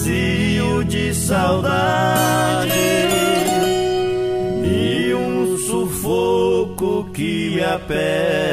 vazio de saudade e um sufoco que me aperta.